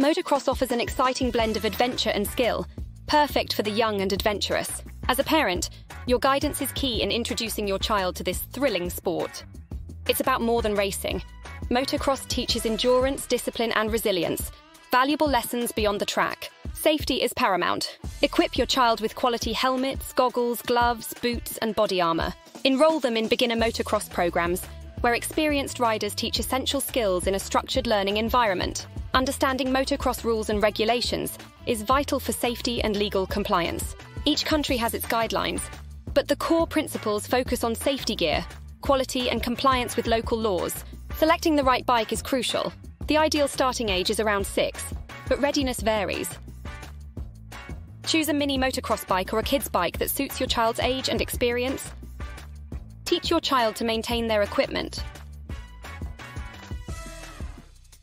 Motocross offers an exciting blend of adventure and skill, perfect for the young and adventurous. As a parent, your guidance is key in introducing your child to this thrilling sport. It's about more than racing. Motocross teaches endurance, discipline, and resilience, valuable lessons beyond the track. Safety is paramount. Equip your child with quality helmets, goggles, gloves, boots, and body armour. Enroll them in beginner motocross programs, where experienced riders teach essential skills in a structured learning environment. Understanding motocross rules and regulations is vital for safety and legal compliance. Each country has its guidelines, but the core principles focus on safety gear, quality, and compliance with local laws. Selecting the right bike is crucial. The ideal starting age is around six, but readiness varies. Choose a mini motocross bike or a kid's bike that suits your child's age and experience. Teach your child to maintain their equipment.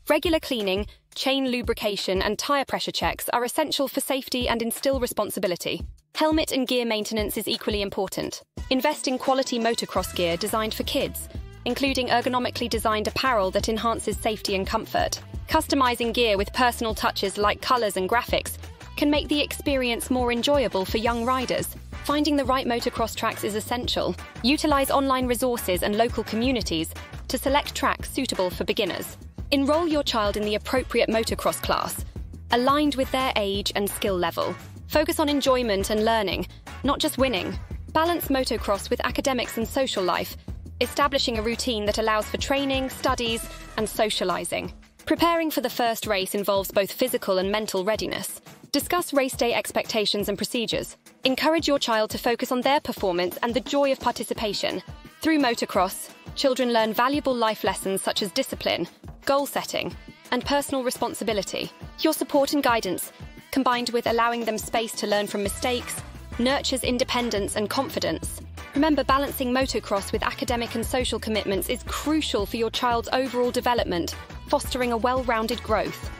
Regular cleaning, chain lubrication, and tyre pressure checks are essential for safety and instill responsibility. Helmet and gear maintenance is equally important. Invest in quality motocross gear designed for kids, including ergonomically designed apparel that enhances safety and comfort. Customizing gear with personal touches like colours and graphics can make the experience more enjoyable for young riders. Finding the right motocross tracks is essential. Utilize online resources and local communities to select tracks suitable for beginners. Enroll your child in the appropriate motocross class, aligned with their age and skill level. Focus on enjoyment and learning, not just winning. Balance motocross with academics and social life, establishing a routine that allows for training, studies, and socializing. Preparing for the first race involves both physical and mental readiness. Discuss race day expectations and procedures. Encourage your child to focus on their performance and the joy of participation. Through motocross, children learn valuable life lessons such as discipline, goal setting, and personal responsibility. Your support and guidance, combined with allowing them space to learn from mistakes, nurtures independence and confidence. Remember, balancing motocross with academic and social commitments is crucial for your child's overall development, fostering a well rounded growth.